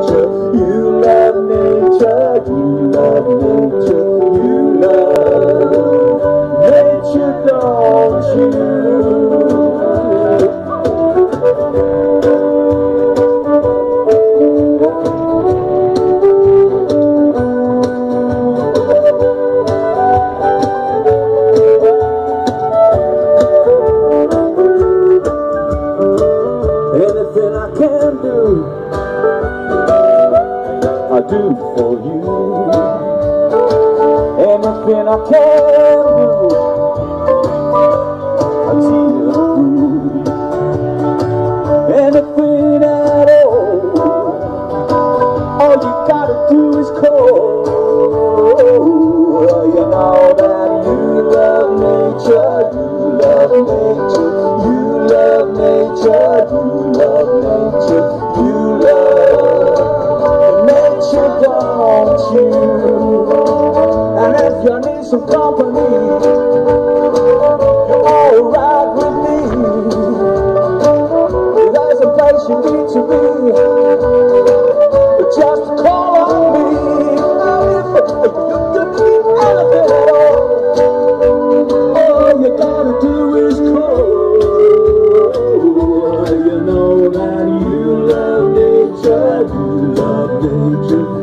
nature. You love nature. You love nature. Do for you. Anything I can do, I you through. Anything at all, all you gotta do is call. You know that you love nature, you love nature, you need some company, you're alright with me. There's a place you need to be. Just call on me. If you anything at all, all you gotta do is call. You know that you love you love